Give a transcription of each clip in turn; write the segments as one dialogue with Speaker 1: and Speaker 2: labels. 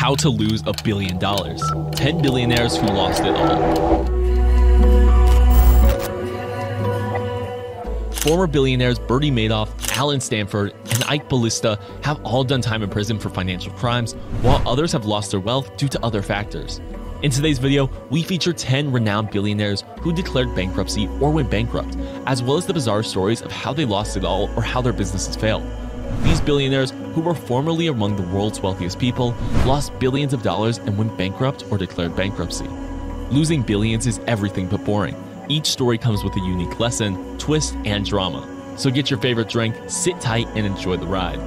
Speaker 1: How to lose a billion dollars. 10 billionaires who lost it all. Former billionaires Bernie Madoff, Allen Stanford, and Eike Batista have all done time in prison for financial crimes, while others have lost their wealth due to other factors. In today's video, we feature 10 renowned billionaires who declared bankruptcy or went bankrupt, as well as the bizarre stories of how they lost it all or how their businesses failed. These billionaires, who were formerly among the world's wealthiest people, lost billions of dollars and went bankrupt or declared bankruptcy. Losing billions is everything but boring. Each story comes with a unique lesson, twist, and drama. So get your favorite drink, sit tight, and enjoy the ride.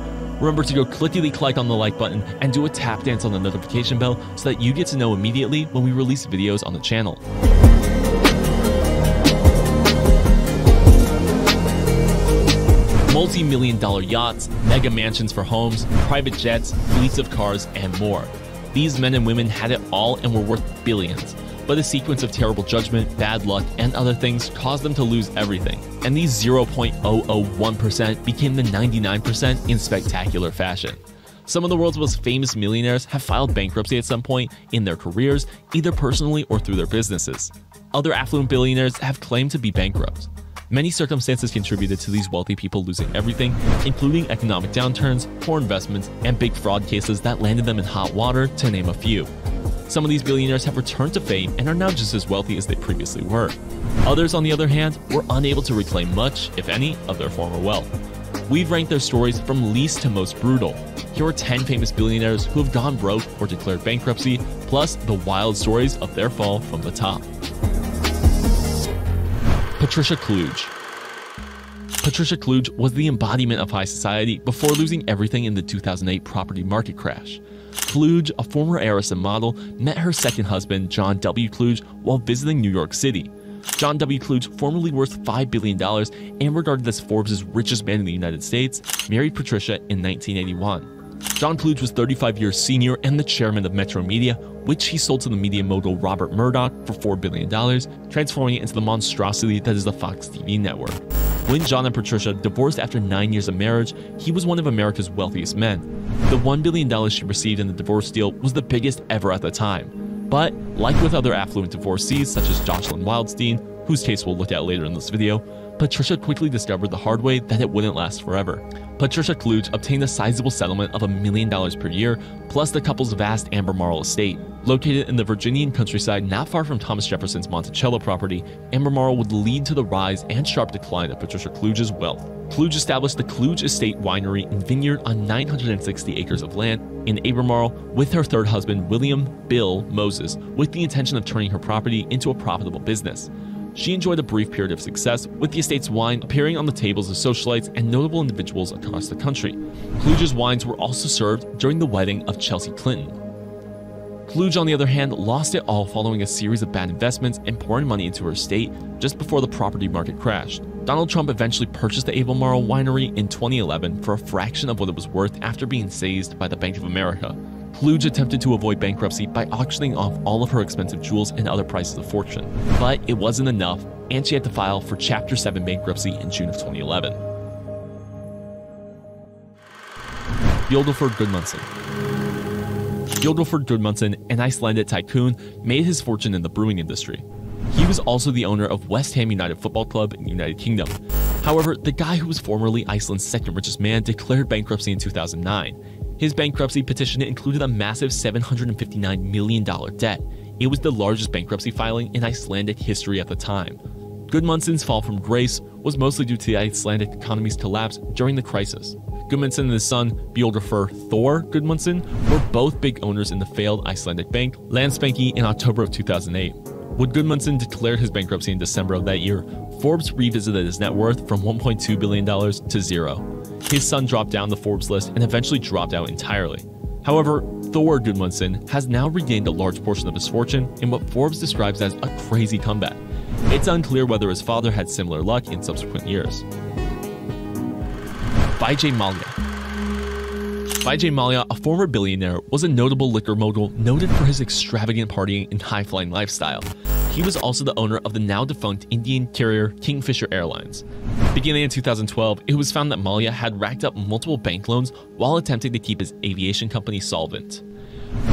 Speaker 1: Remember to go clickety click on the like button and do a tap dance on the notification bell so that you get to know immediately when we release videos on the channel. Multi million dollar yachts, mega mansions for homes, private jets, fleets of cars, and more. These men and women had it all and were worth billions. But a sequence of terrible judgment, bad luck, and other things caused them to lose everything. And these 0.001% became the 99% in spectacular fashion. Some of the world's most famous millionaires have filed bankruptcy at some point in their careers, either personally or through their businesses. Other affluent billionaires have claimed to be bankrupt. Many circumstances contributed to these wealthy people losing everything, including economic downturns, poor investments, and big fraud cases that landed them in hot water, to name a few. Some of these billionaires have returned to fame and are now just as wealthy as they previously were. Others, on the other hand, were unable to reclaim much, if any, of their former wealth. We've ranked their stories from least to most brutal. Here are 10 famous billionaires who have gone broke or declared bankruptcy, plus the wild stories of their fall from the top. Patricia Kluge. Patricia Kluge was the embodiment of high society before losing everything in the 2008 property market crash. Kluge, a former heiress and model, met her second husband, John W. Kluge, while visiting New York City. John W. Kluge, formerly worth $5 billion and regarded as Forbes' richest man in the United States, married Patricia in 1981. John Kluge was 35 years senior and the chairman of Metromedia, which he sold to the media mogul Rupert Murdoch for $4 billion, transforming it into the monstrosity that is the Fox TV network. When John and Patricia divorced after nine years of marriage, he was one of America's wealthiest men. The $1 billion she received in the divorce deal was the biggest ever at the time. But, like with other affluent divorcees such as Jocelyn Wildenstein, whose case we'll look at later in this video, Patricia quickly discovered the hard way that it wouldn't last forever. Patricia Kluge obtained a sizable settlement of a million dollars per year, plus the couple's vast Albemarle estate. Located in the Virginian countryside not far from Thomas Jefferson's Monticello property, Albemarle would lead to the rise and sharp decline of Patricia Kluge's wealth. Kluge established the Kluge Estate Winery and Vineyard on 960 acres of land in Albemarle with her third husband, William Bill Moses, with the intention of turning her property into a profitable business. She enjoyed a brief period of success, with the estate's wine appearing on the tables of socialites and notable individuals across the country. Kluge's wines were also served during the wedding of Chelsea Clinton. Kluge, on the other hand, lost it all following a series of bad investments and pouring money into her estate just before the property market crashed. Donald Trump eventually purchased the Albemarle winery in 2011 for a fraction of what it was worth after being seized by the Bank of America. Kluge attempted to avoid bankruptcy by auctioning off all of her expensive jewels and other prizes of fortune. But it wasn't enough, and she had to file for Chapter 7 bankruptcy in June of 2011. Björgólfur Gudmundsson Björgólfur Gudmundsson, an Icelandic tycoon, made his fortune in the brewing industry. He was also the owner of West Ham United Football Club in the United Kingdom. However, the guy who was formerly Iceland's second richest man declared bankruptcy in 2009, his bankruptcy petition included a massive $759 million debt. It was the largest bankruptcy filing in Icelandic history at the time. Gudmundsson's fall from grace was mostly due to the Icelandic economy's collapse during the crisis. Gudmundsson and his son, Björgólfur Thor Gudmundsson, were both big owners in the failed Icelandic bank, Landsbanki, in October of 2008. When Gudmundsson declared his bankruptcy in December of that year, Forbes revisited his net worth from $1.2 billion to zero. His son dropped down the Forbes list and eventually dropped out entirely. However, Thor Gudmundsson has now regained a large portion of his fortune in what Forbes describes as a crazy comeback. It's unclear whether his father had similar luck in subsequent years. Vijay Mallya Vijay Mallya, a former billionaire, was a notable liquor mogul noted for his extravagant partying and high-flying lifestyle. He was also the owner of the now defunct Indian carrier Kingfisher Airlines. Beginning in 2012, it was found that Mallya had racked up multiple bank loans while attempting to keep his aviation company solvent.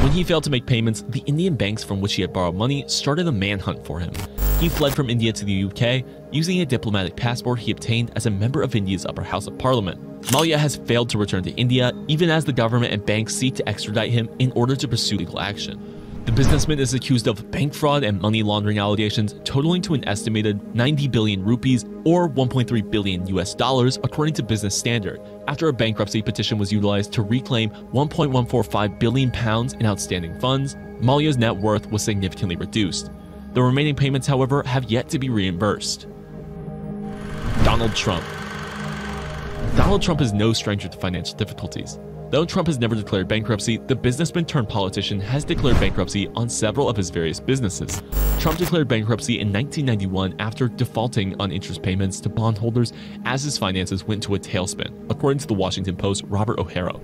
Speaker 1: When he failed to make payments, the Indian banks from which he had borrowed money started a manhunt for him. He fled from India to the UK using a diplomatic passport he obtained as a member of India's upper house of parliament. Mallya has failed to return to India, even as the government and banks seek to extradite him in order to pursue legal action. The businessman is accused of bank fraud and money laundering allegations totaling to an estimated 90 billion rupees or 1.3 billion US dollars according to Business Standard, after a bankruptcy petition was utilized to reclaim 1.145 billion pounds in outstanding funds, Mallya's net worth was significantly reduced. The remaining payments, however, have yet to be reimbursed. Donald Trump Donald Trump is no stranger to financial difficulties. Though Trump has never declared bankruptcy, the businessman turned politician has declared bankruptcy on several of his various businesses. Trump declared bankruptcy in 1991 after defaulting on interest payments to bondholders as his finances went to a tailspin, according to the Washington Post Robert O'Harrow.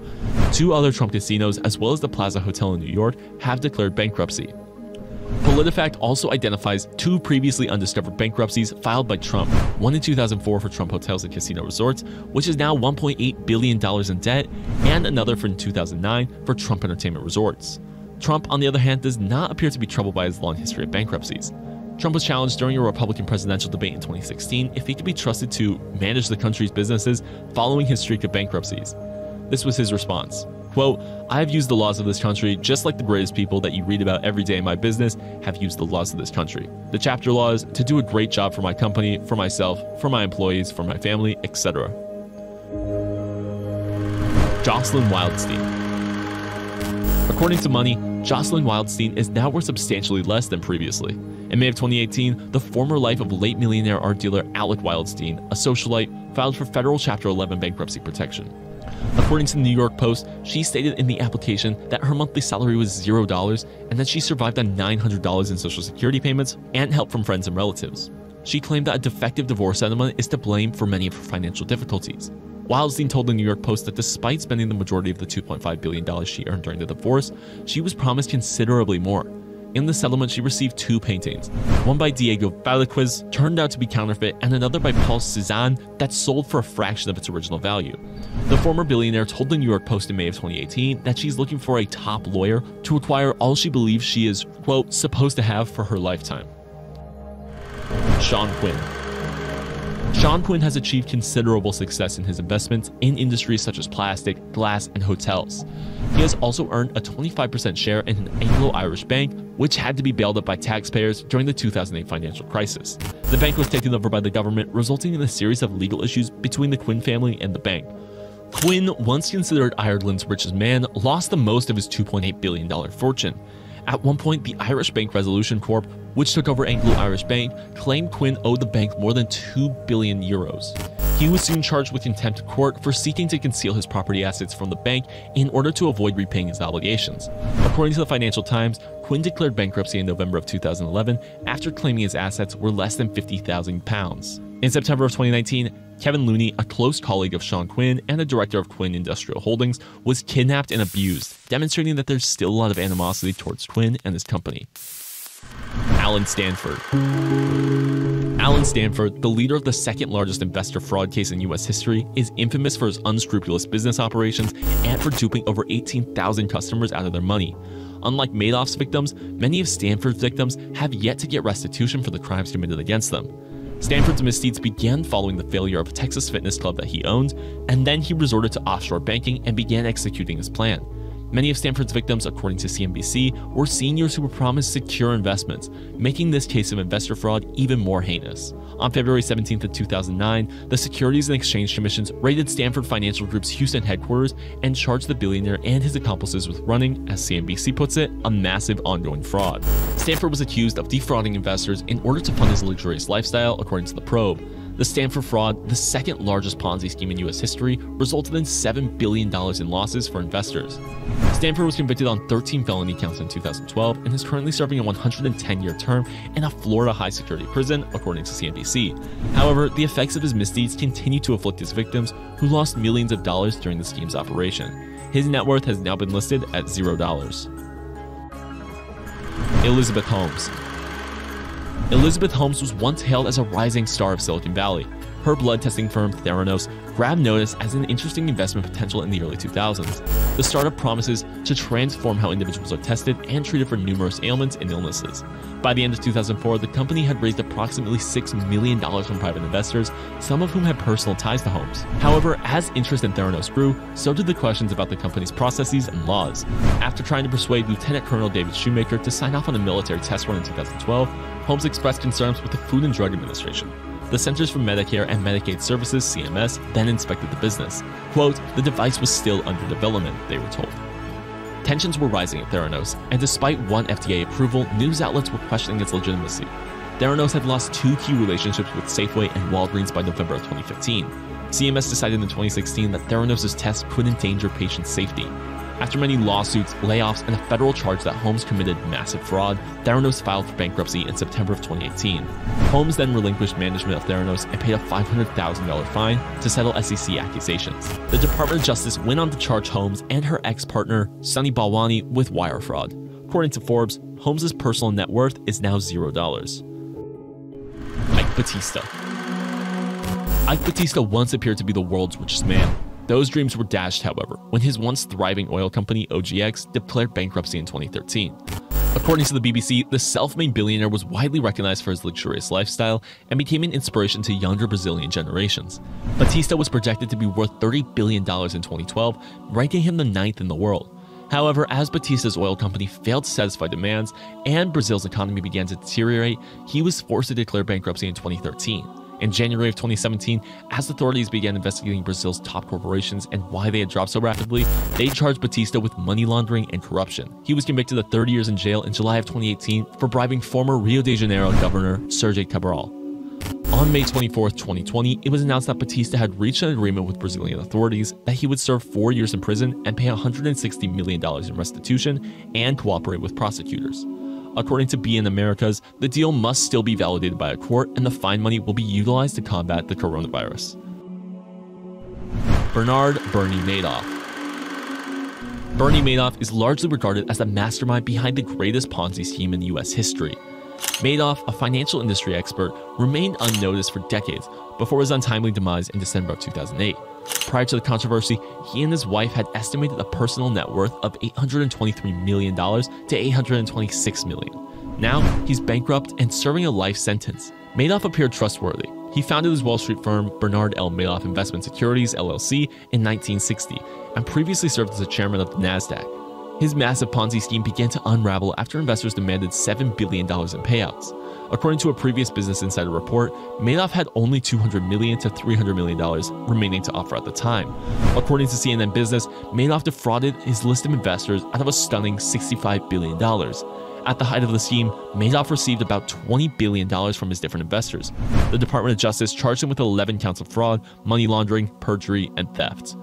Speaker 1: Two other Trump casinos, as well as the Plaza Hotel in New York, have declared bankruptcy. PolitiFact also identifies two previously undiscovered bankruptcies filed by Trump, one in 2004 for Trump Hotels and Casino Resorts, which is now $1.8 billion in debt, and another from 2009 for Trump Entertainment Resorts. Trump, on the other hand, does not appear to be troubled by his long history of bankruptcies. Trump was challenged during a Republican presidential debate in 2016 if he could be trusted to manage the country's businesses following his streak of bankruptcies. This was his response Quote, I have used the laws of this country just like the greatest people that you read about every day in my business have used the laws of this country. The chapter laws to do a great job for my company, for myself, for my employees, for my family, etc. Jocelyn Wildenstein. According to Money, Jocelyn Wildenstein is now worth substantially less than previously. In May of 2018, the former life of late millionaire art dealer Alec Wildenstein, a socialite, filed for federal Chapter 11 bankruptcy protection. According to the New York Post, she stated in the application that her monthly salary was $0 and that she survived on $900 in Social Security payments and help from friends and relatives. She claimed that a defective divorce settlement is to blame for many of her financial difficulties. Wildenstein told the New York Post that despite spending the majority of the $2.5 billion she earned during the divorce, she was promised considerably more. In the settlement, she received two paintings, one by Diego Velázquez, turned out to be counterfeit, and another by Paul Cézanne that sold for a fraction of its original value. The former billionaire told the New York Post in May of 2018 that she's looking for a top lawyer to acquire all she believes she is, quote, supposed to have for her lifetime. Sean Quinn Sean Quinn has achieved considerable success in his investments in industries such as plastic, glass, and hotels. He has also earned a 25% share in an Anglo Irish bank, which had to be bailed up by taxpayers during the 2008 financial crisis. The bank was taken over by the government, resulting in a series of legal issues between the Quinn family and the bank. Quinn, once considered Ireland's richest man, lost the most of his $2.8 billion fortune. At one point, the Irish Bank Resolution Corp, which took over Anglo Irish Bank, claimed Quinn owed the bank more than 2 billion euros. He was soon charged with contempt of court for seeking to conceal his property assets from the bank in order to avoid repaying his obligations. According to the Financial Times, Quinn declared bankruptcy in November of 2011 after claiming his assets were less than 50,000 pounds. In September of 2019, Kevin Lunney, a close colleague of Sean Quinn and a director of Quinn Industrial Holdings, was kidnapped and abused, demonstrating that there's still a lot of animosity towards Quinn and his company. Allen Stanford. Allen Stanford, the leader of the second largest investor fraud case in US history, is infamous for his unscrupulous business operations and for duping over 18,000 customers out of their money. Unlike Madoff's victims, many of Stanford's victims have yet to get restitution for the crimes committed against them. Stanford's misdeeds began following the failure of a Texas fitness club that he owned, and then he resorted to offshore banking and began executing his plan. Many of Stanford's victims, according to CNBC, were seniors who were promised secure investments, making this case of investor fraud even more heinous. On February 17, 2009, the Securities and Exchange Commission raided Stanford Financial Group's Houston headquarters and charged the billionaire and his accomplices with running, as CNBC puts it, a massive ongoing fraud. Stanford was accused of defrauding investors in order to fund his luxurious lifestyle, according to the probe. The Stanford fraud, the second largest Ponzi scheme in US history, resulted in $7 billion in losses for investors. Stanford was convicted on 13 felony counts in 2012 and is currently serving a 110 year term in a Florida high security prison, according to CNBC. However, the effects of his misdeeds continue to afflict his victims, who lost millions of dollars during the scheme's operation. His net worth has now been listed at $0. Elizabeth Holmes Elizabeth Holmes was once hailed as a rising star of Silicon Valley. Her blood testing firm, Theranos, grabbed notice as an interesting investment potential in the early 2000s. The startup promises to transform how individuals are tested and treated for numerous ailments and illnesses. By the end of 2004, the company had raised approximately $6 million from private investors, some of whom had personal ties to Holmes. However, as interest in Theranos grew, so did the questions about the company's processes and laws. After trying to persuade Lieutenant Colonel David Shoemaker to sign off on a military test run in 2012, Holmes expressed concerns with the Food and Drug Administration. The Centers for Medicare and Medicaid Services, CMS, then inspected the business. Quote, the device was still under development, they were told. Tensions were rising at Theranos, and despite one FDA approval, news outlets were questioning its legitimacy. Theranos had lost two key relationships with Safeway and Walgreens by November of 2015. CMS decided in 2016 that Theranos' tests could endanger patient safety, after many lawsuits, layoffs, and a federal charge that Holmes committed massive fraud, Theranos filed for bankruptcy in September of 2018. Holmes then relinquished management of Theranos and paid a $500,000 fine to settle SEC accusations. The Department of Justice went on to charge Holmes and her ex-partner, Sunny Balwani, with wire fraud. According to Forbes, Holmes' personal net worth is now $0. Eike Batista Eike Batista once appeared to be the world's richest man, those dreams were dashed, however, when his once thriving oil company, OGX, declared bankruptcy in 2013. According to the BBC, the self-made billionaire was widely recognized for his luxurious lifestyle and became an inspiration to younger Brazilian generations. Batista was projected to be worth $30 billion in 2012, ranking him the ninth in the world. However, as Batista's oil company failed to satisfy demands and Brazil's economy began to deteriorate, he was forced to declare bankruptcy in 2013. In January of 2017, as authorities began investigating Brazil's top corporations and why they had dropped so rapidly, they charged Batista with money laundering and corruption. He was convicted of 30 years in jail in July of 2018 for bribing former Rio de Janeiro governor Sergio Cabral. On May 24, 2020, it was announced that Batista had reached an agreement with Brazilian authorities that he would serve four years in prison and pay $160 million in restitution and cooperate with prosecutors. According to BN Americas, the deal must still be validated by a court and the fine money will be utilized to combat the coronavirus. Bernard Bernie Madoff Bernie Madoff is largely regarded as the mastermind behind the greatest Ponzi scheme in US history. Madoff, a financial industry expert, remained unnoticed for decades before his untimely demise in December of 2008. Prior to the controversy, he and his wife had estimated a personal net worth of $823 million to 826 million. Now, he's bankrupt and serving a life sentence. Madoff appeared trustworthy. He founded his Wall Street firm, Bernard L. Madoff Investment Securities, LLC, in 1960, and previously served as the chairman of the NASDAQ. His massive Ponzi scheme began to unravel after investors demanded $7 billion in payouts. According to a previous Business Insider report, Madoff had only 200 million to $300 million remaining to offer at the time. According to CNN Business, Madoff defrauded his list of investors out of a stunning $65 billion. At the height of the scheme, Madoff received about $20 billion from his different investors. The Department of Justice charged him with 11 counts of fraud, money laundering, perjury, and theft.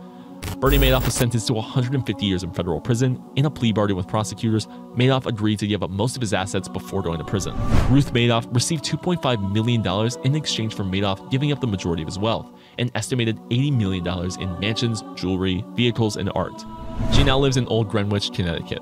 Speaker 1: Bernie Madoff was sentenced to 150 years in federal prison. In a plea bargain with prosecutors, Madoff agreed to give up most of his assets before going to prison. Ruth Madoff received $2.5 million in exchange for Madoff giving up the majority of his wealth, an estimated $80 million in mansions, jewelry, vehicles, and art. She now lives in Old Greenwich, Connecticut.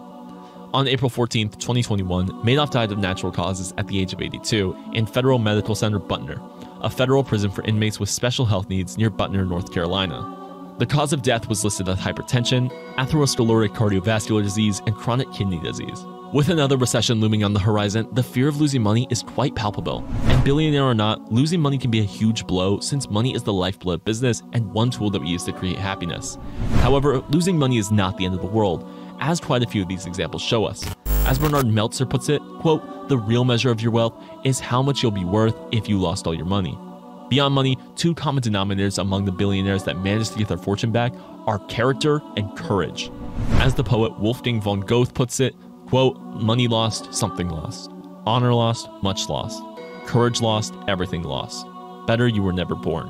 Speaker 1: On April 14, 2021, Madoff died of natural causes at the age of 82 in Federal Medical Center Butner, a federal prison for inmates with special health needs near Butner, North Carolina. The cause of death was listed as hypertension, atherosclerotic cardiovascular disease, and chronic kidney disease. With another recession looming on the horizon, the fear of losing money is quite palpable. And billionaire or not, losing money can be a huge blow since money is the lifeblood of business and one tool that we use to create happiness. However, losing money is not the end of the world, as quite a few of these examples show us. As Bernard Meltzer puts it, quote, the real measure of your wealth is how much you'll be worth if you lost all your money. Beyond money, two common denominators among the billionaires that managed to get their fortune back are character and courage. As the poet Wolfgang von Goethe puts it, quote, money lost, something lost. Honor lost, much lost. Courage lost, everything lost. Better you were never born.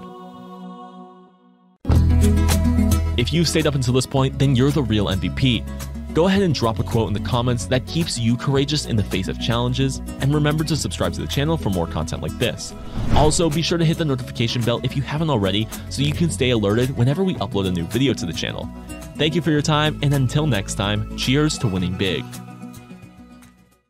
Speaker 1: If you've stayed up until this point, then you're the real MVP. Go ahead and drop a quote in the comments that keeps you courageous in the face of challenges, and remember to subscribe to the channel for more content like this. Also, be sure to hit the notification bell if you haven't already so you can stay alerted whenever we upload a new video to the channel. Thank you for your time, and until next time, cheers to winning big.